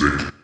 music.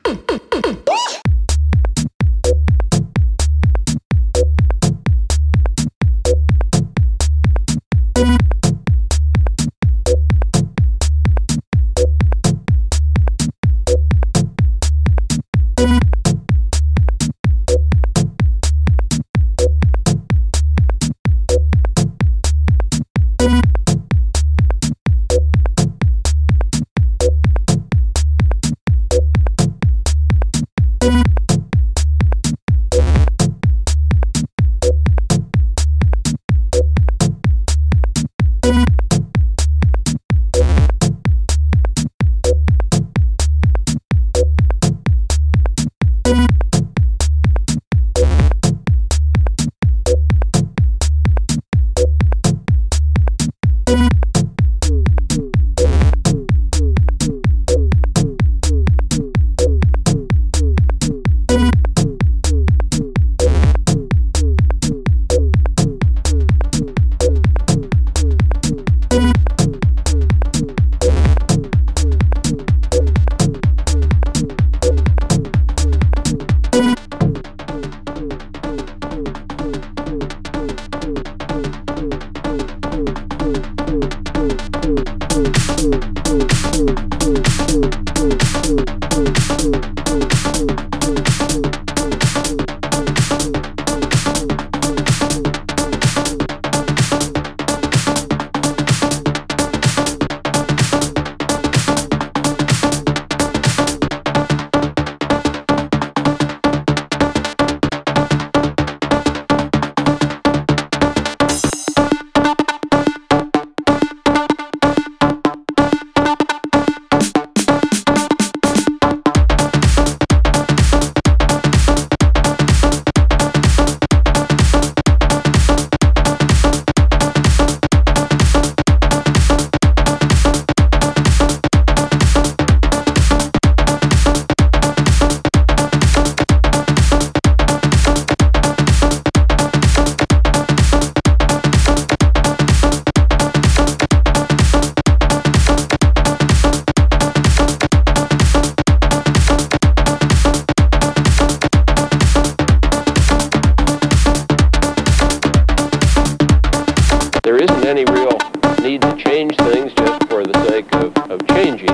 Any real need to change things just for the sake of, of changing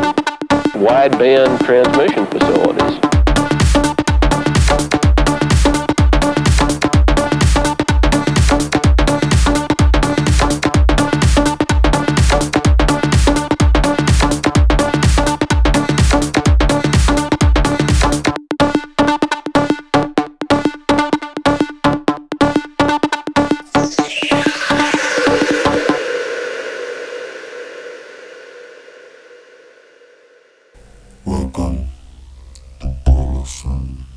wideband transmission facilities. Wilson.